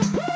Woo!